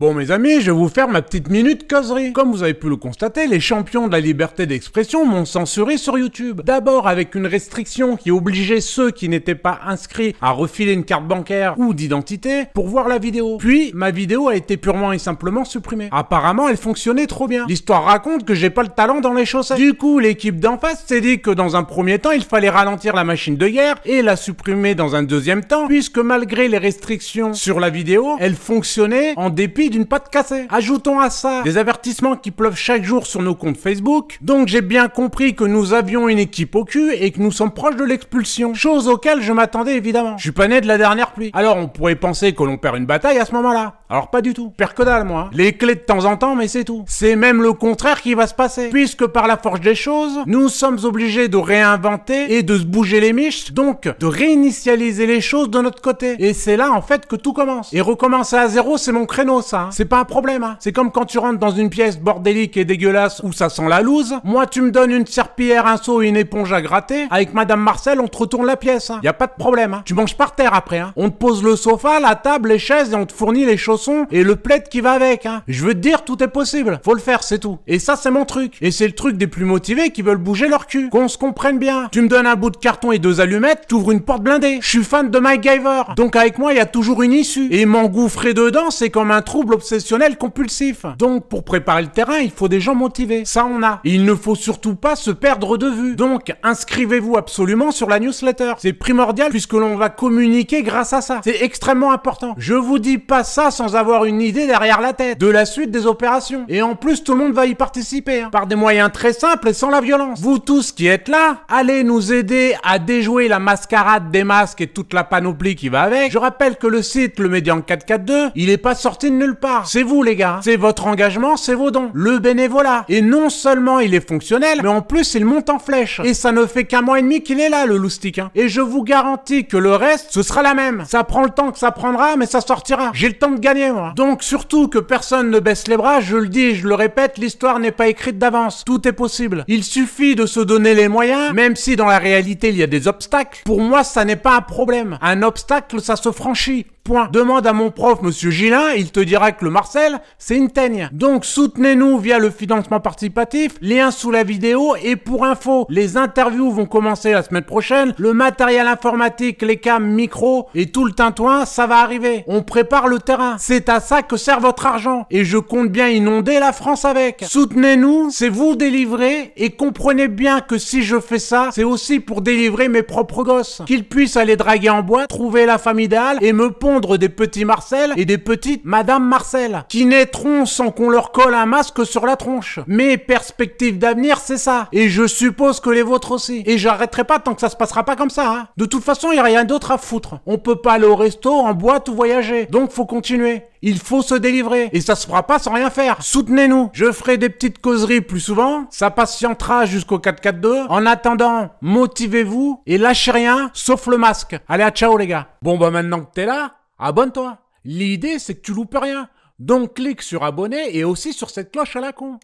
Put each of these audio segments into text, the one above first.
Bon mes amis, je vais vous faire ma petite minute causerie. Comme vous avez pu le constater, les champions de la liberté d'expression m'ont censuré sur YouTube. D'abord avec une restriction qui obligeait ceux qui n'étaient pas inscrits à refiler une carte bancaire ou d'identité pour voir la vidéo. Puis ma vidéo a été purement et simplement supprimée. Apparemment elle fonctionnait trop bien. L'histoire raconte que j'ai pas le talent dans les chaussettes. Du coup l'équipe d'en face s'est dit que dans un premier temps il fallait ralentir la machine de guerre et la supprimer dans un deuxième temps puisque malgré les restrictions sur la vidéo, elle fonctionnait en dépit d'une patte cassée. Ajoutons à ça des avertissements qui pleuvent chaque jour sur nos comptes Facebook. Donc j'ai bien compris que nous avions une équipe au cul et que nous sommes proches de l'expulsion. Chose auquel je m'attendais évidemment. Je suis pas né de la dernière pluie. Alors on pourrait penser que l'on perd une bataille à ce moment-là. Alors pas du tout. Perds que dalle moi. Les clés de temps en temps mais c'est tout. C'est même le contraire qui va se passer. Puisque par la force des choses, nous sommes obligés de réinventer et de se bouger les miches. Donc de réinitialiser les choses de notre côté. Et c'est là en fait que tout commence. Et recommencer à zéro c'est mon créneau ça. Hein. C'est pas un problème. Hein. C'est comme quand tu rentres dans une pièce bordélique et dégueulasse où ça sent la loose. Moi, tu me donnes une serpillière, un seau et une éponge à gratter. Avec Madame Marcel, on te retourne la pièce. Hein. Y a pas de problème. Hein. Tu manges par terre après. On te pose le sofa, la table, les chaises et on te fournit les chaussons et le plaid qui va avec. Je veux te dire, tout est possible. Faut le faire, c'est tout. Et ça, c'est mon truc. Et c'est le truc des plus motivés qui veulent bouger leur cul. Qu'on se comprenne bien. Tu me donnes un bout de carton et deux allumettes, t'ouvres une porte blindée. Je suis fan de MacGyver. Donc avec moi, il y a toujours une issue. Et m'engouffrer dedans, c'est comme un obsessionnel compulsif. Donc pour préparer le terrain, il faut des gens motivés. Ça on a. il ne faut surtout pas se perdre de vue. Donc inscrivez-vous absolument sur la newsletter. C'est primordial puisque l'on va communiquer grâce à ça. C'est extrêmement important. Je vous dis pas ça sans avoir une idée derrière la tête de la suite des opérations. Et en plus, tout le monde va y participer hein, par des moyens très simples et sans la violence. Vous tous qui êtes là, allez nous aider à déjouer la mascarade des masques et toute la panoplie qui va avec. Je rappelle que le site Le Médian 442, il est pas sorti de nulle part. C'est vous les gars. C'est votre engagement, c'est vos dons. Le bénévolat. Et non seulement il est fonctionnel, mais en plus il monte en flèche. Et ça ne fait qu'un mois et demi qu'il est là, le loustic. Hein. Et je vous garantis que le reste, ce sera la même. Ça prend le temps que ça prendra, mais ça sortira. J'ai le temps de gagner, moi. Donc surtout que personne ne baisse les bras, je le dis je le répète, l'histoire n'est pas écrite d'avance. Tout est possible. Il suffit de se donner les moyens, même si dans la réalité il y a des obstacles. Pour moi, ça n'est pas un problème. Un obstacle, ça se franchit. Point. Demande à mon prof, monsieur Gillin, il te dira que le Marcel, c'est une teigne. Donc soutenez-nous via le financement participatif, lien sous la vidéo, et pour info, les interviews vont commencer la semaine prochaine, le matériel informatique, les cams, micros, et tout le tintouin, ça va arriver. On prépare le terrain. C'est à ça que sert votre argent. Et je compte bien inonder la France avec. Soutenez-nous, c'est vous délivrer, et comprenez bien que si je fais ça, c'est aussi pour délivrer mes propres gosses. Qu'ils puissent aller draguer en bois, trouver la femme idéale, et me pondre des petits Marcel et des petites Madame Marcel, qui naîtront sans qu'on leur colle un masque sur la tronche. Mes perspectives d'avenir, c'est ça. Et je suppose que les vôtres aussi. Et j'arrêterai pas tant que ça se passera pas comme ça, hein. De toute façon, il a rien d'autre à foutre. On peut pas aller au resto, en boîte ou voyager. Donc faut continuer. Il faut se délivrer. Et ça se fera pas sans rien faire. Soutenez-nous. Je ferai des petites causeries plus souvent. Ça patientera jusqu'au 4-4-2. En attendant, motivez-vous et lâchez rien, sauf le masque. Allez, ciao les gars. Bon bah maintenant que t'es là, abonne-toi. L'idée, c'est que tu loupes rien. Donc clique sur abonner et aussi sur cette cloche à la con.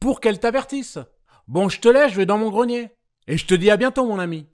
Pour qu'elle t'avertisse. Bon, je te laisse, je vais dans mon grenier. Et je te dis à bientôt, mon ami.